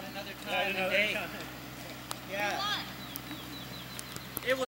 at another time and day.